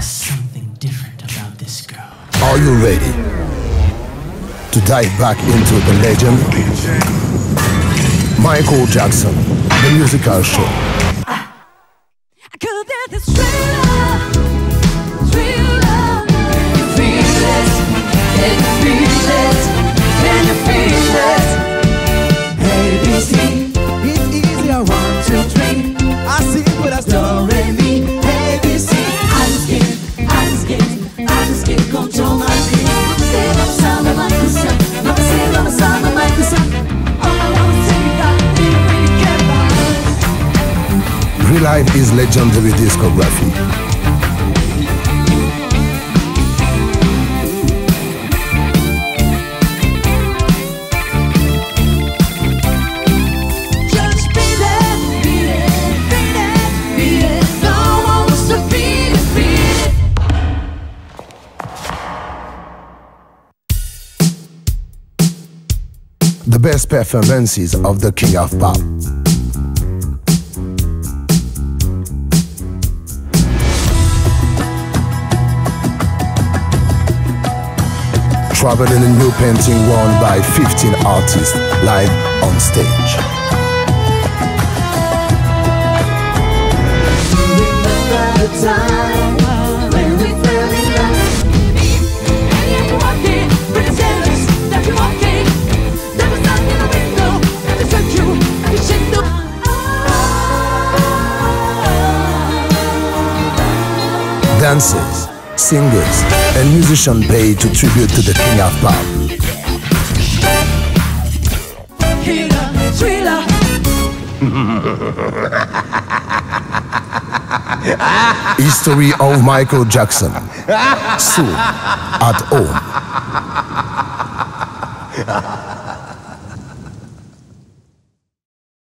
Something different about this girl. Are you ready to dive back into the legend? Michael Jackson, the musical show. Relive his legendary discography. The best performances of the King of Pop. Traveling a new painting worn by 15 artists live on stage. Dancers, singers, and musicians pay to tribute to the King of Pop. History of Michael Jackson. Soon at home.